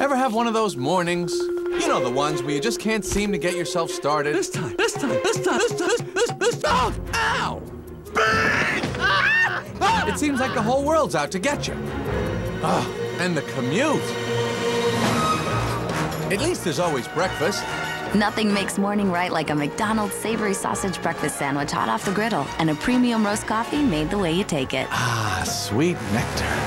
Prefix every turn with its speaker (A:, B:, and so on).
A: Ever have one of those mornings? You know the ones where you just can't seem to get yourself started.
B: This time, this time, this time, this time, this, this, this,
A: Oh, ow! It seems like the whole world's out to get you. Ugh, and the commute. At least there's always breakfast.
C: Nothing makes morning right like a McDonald's savory sausage breakfast sandwich hot off the griddle and a premium roast coffee made the way you take it.
A: Ah, sweet nectar.